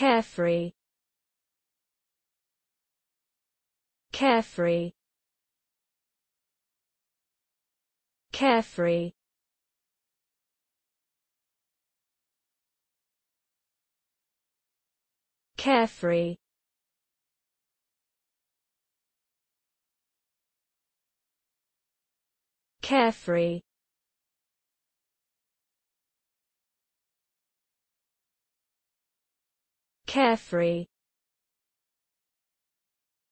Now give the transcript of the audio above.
carefree. Carefree. Carefree. Carefree. Carefree carefree